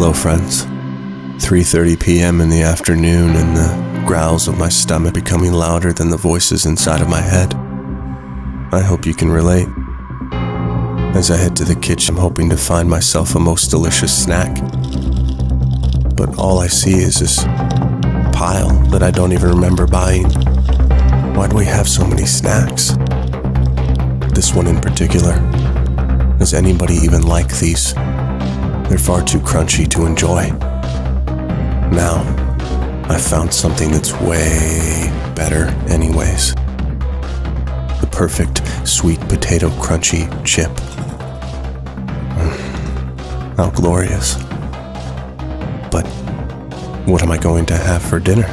Hello, friends. 3:30 p.m. in the afternoon and the growls of my stomach becoming louder than the voices inside of my head. I hope you can relate. As I head to the kitchen, I'm hoping to find myself a most delicious snack. But all I see is this pile that I don't even remember buying. Why do we have so many snacks? This one in particular. Does anybody even like these? They're far too crunchy to enjoy. Now, I've found something that's way better, anyways. The perfect sweet potato crunchy chip. Mm, how glorious. But what am I going to have for dinner?